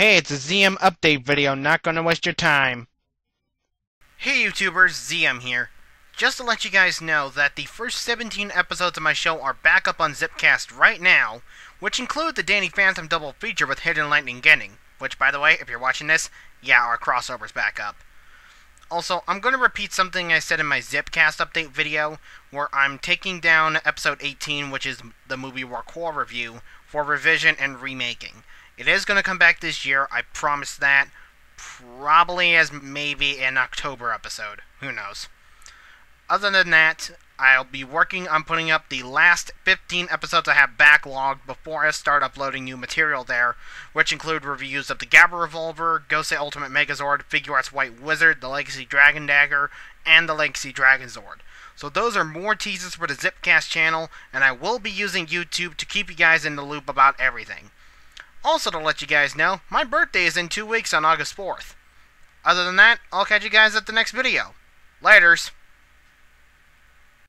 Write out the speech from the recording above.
Hey, it's a ZM update video, not gonna waste your time. Hey YouTubers, ZM here. Just to let you guys know that the first 17 episodes of my show are back up on Zippcast right now, which include the Danny Phantom double feature with Hidden Lightning Getting, which by the way, if you're watching this, yeah, our crossover's back up. Also, I'm going to repeat something I said in my Zippcast update video, where I'm taking down episode 18, which is the movie War Core review, for revision and remaking. It is going to come back this year, I promise that. Probably as maybe an October episode. Who knows? Other than that, I'll be working on putting up the last 15 episodes I have backlogged before I start uploading new material there, which include reviews of the Gabba Revolver, Gosei Ultimate Megazord, Figuarts White Wizard, the Legacy Dragon Dagger, and the Legacy Dragon Zord. So those are more teasers for the Zippcast channel, and I will be using YouTube to keep you guys in the loop about everything. Also, to let you guys know, my birthday is in two weeks on August 4th. Other than that, I'll catch you guys at the next video. Laters!